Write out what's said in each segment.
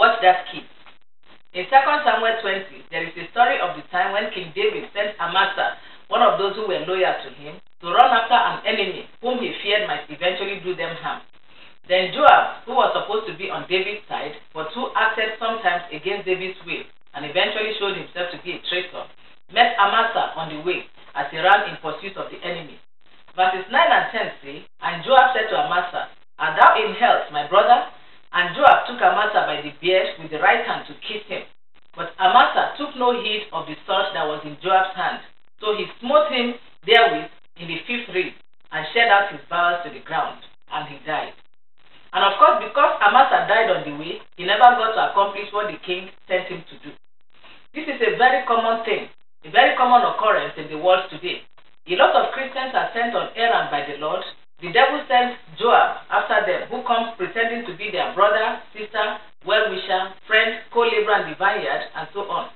Watch that key. In 2 Samuel 20, there is a story of the time when King David sent Amasa, one of those who were loyal to him, to run after an enemy whom he feared might eventually do them harm. Then Joab, who was supposed to be on David's side, but who acted sometimes against David's will and eventually showed himself to be a traitor, met Amasa on the way as he ran in pursuit of the enemy. Verses 9 and 10 took no heed of the sword that was in Joab's hand. So he smote him therewith in the fifth rib, and shed out his bowels to the ground, and he died. And of course, because Amasa died on the way, he never got to accomplish what the king sent him to do. This is a very common thing, a very common occurrence in the world today. A lot of Christians are sent on errand by the Lord. The devil sends Joab after them, who comes pretending to be their brother, sister, well-wisher, friend, co-laborer in the vineyard, and so on.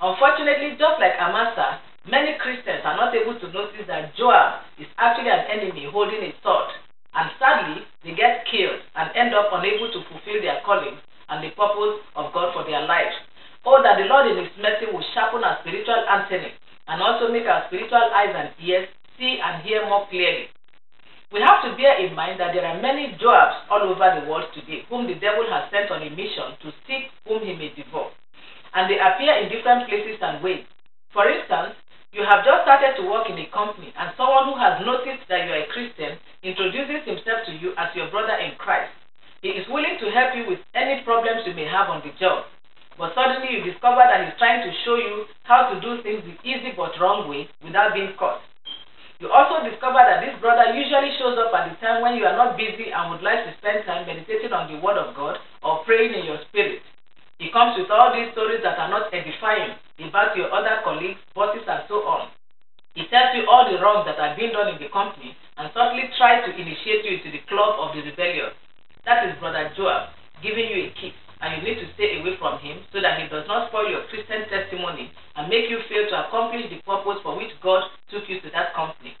Unfortunately, just like Amasa, many Christians are not able to notice that Joab is actually an enemy holding a sword and sadly, they get killed and end up unable to fulfill their calling and the purpose of God for their lives. Oh, that the Lord in His mercy will sharpen our spiritual antennae and also make our spiritual eyes and ears see and hear more clearly. We have to bear in mind that there are many Joabs all over the world today whom the devil has sent on a mission to seek whom he may devour. And they appear in different places and ways. For instance, you have just started to work in a company and someone who has noticed that you are a Christian introduces himself to you as your brother in Christ. He is willing to help you with any problems you may have on the job. But suddenly you discover that he's trying to show you how to do things the easy but wrong way without being caught. You also discover that this brother usually shows up at the time when you are not busy and would like to spend time meditating on the Word of God or praying in your spirit. He comes with all these stories that are not edifying about your other colleagues, bosses, and so on. He tells you all the wrongs that are being done in the company and subtly tries to initiate you into the club of the rebellious. That is Brother Joab giving you a kiss, and you need to stay away from him so that he does not spoil your Christian testimony and make you fail to accomplish the purpose for which God took you to that company.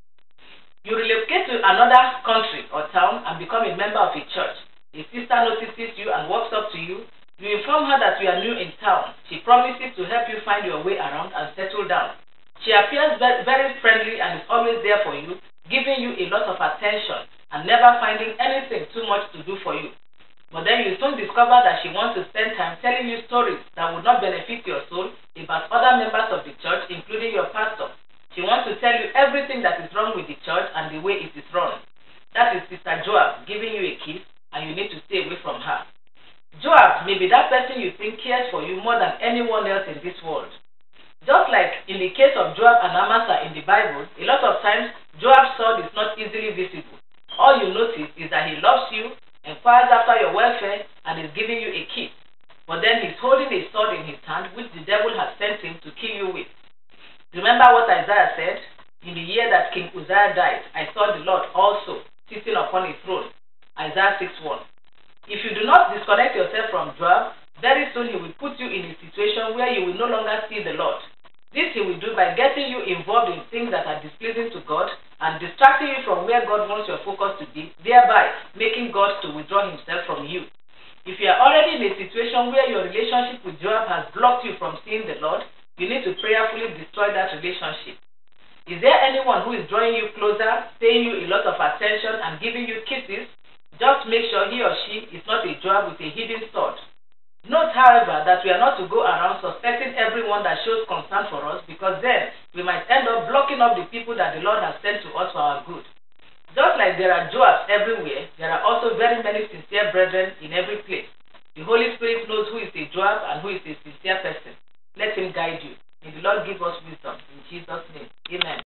You relocate to another country or town and become a member of a church. A sister notices you and walks up to you you inform her that you are new in town. She promises to help you find your way around and settle down. She appears very friendly and is always there for you, giving you a lot of attention and never finding anything too much to do for you. But then you soon discover that she wants to spend time telling you stories that would not benefit your soul about other members of the church, including your pastor. She wants to tell you everything that is wrong with the church and the way it is run. That is Sister Joab giving you a kiss, and you need to stay away from her. Joab may be that person you think cares for you more than anyone else in this world. Just like in the case of Joab and Amasa in the Bible, a lot of times Joab's sword is not easily visible. All you notice is that he loves you, inquires after your welfare, and is giving you a kiss. But then he's holding a sword in his hand which the devil has sent him to kill you with. Remember what Isaiah said? In the year that King Uzziah died, I saw the Lord also sitting upon a throne. Isaiah 6 1. If you do not disconnect yourself from Joab, very soon he will put you in a situation where you will no longer see the Lord. This he will do by getting you involved in things that are displeasing to God and distracting you from where God wants your focus to be, thereby making God to withdraw himself from you. If you are already in a situation where your relationship with Joab has blocked you from seeing the Lord, you need to prayerfully destroy that relationship. Is there anyone who is drawing you closer, paying you a lot of attention, and giving you kisses just make sure he or she is not a Joab with a hidden sword. Note, however, that we are not to go around suspecting everyone that shows concern for us because then we might end up blocking up the people that the Lord has sent to us for our good. Just like there are Joabs everywhere, there are also very many sincere brethren in every place. The Holy Spirit knows who is a Joab and who is a sincere person. Let him guide you. May the Lord give us wisdom. In Jesus' name, amen.